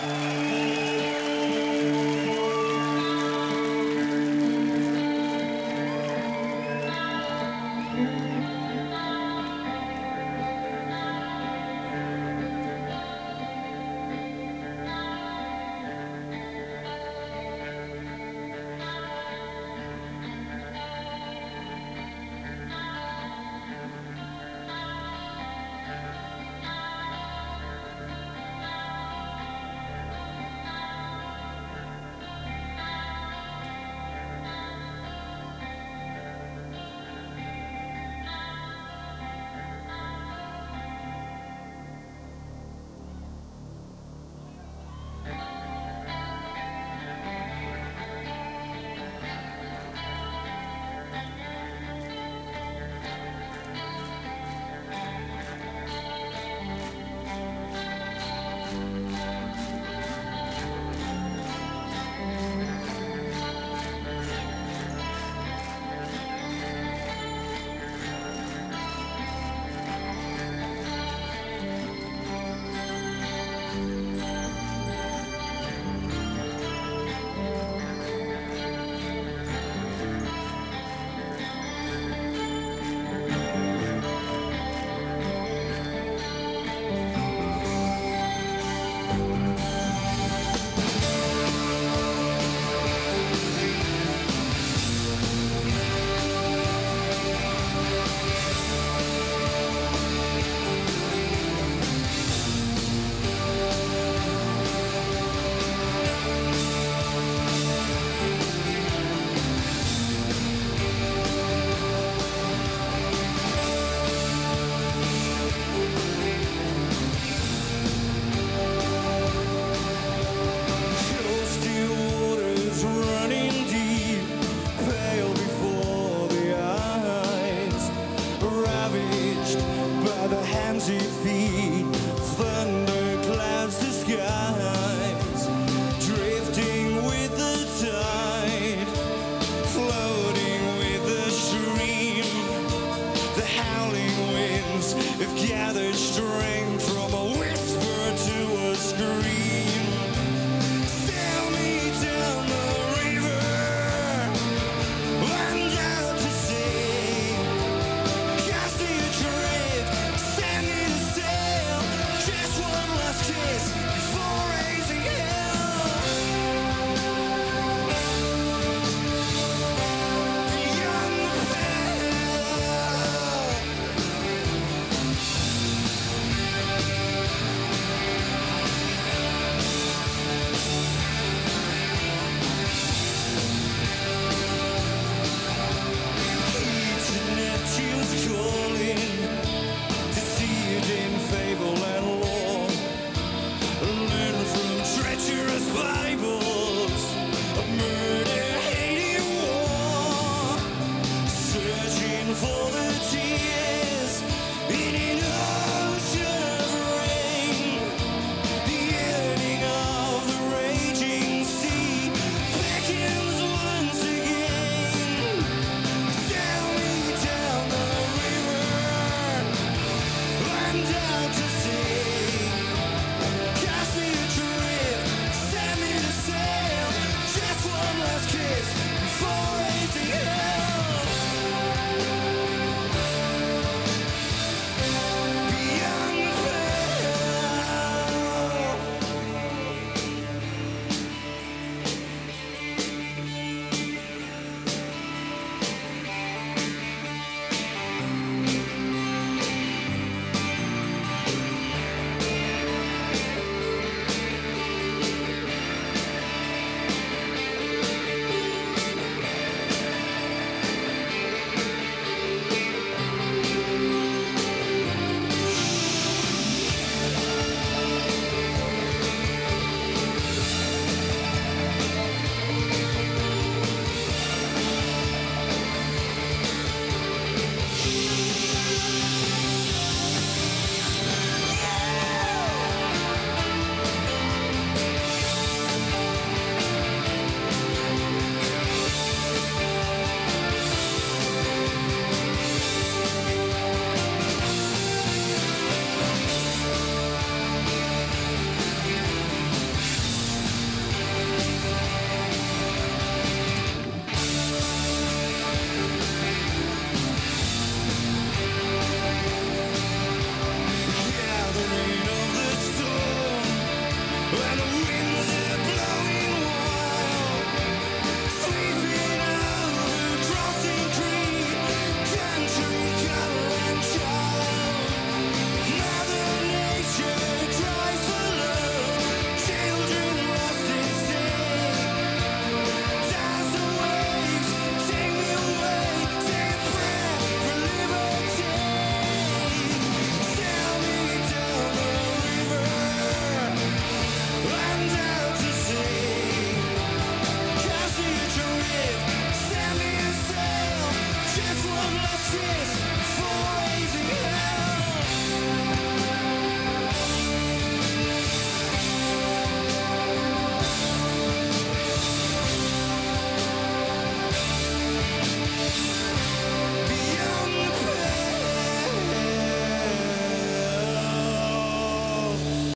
Still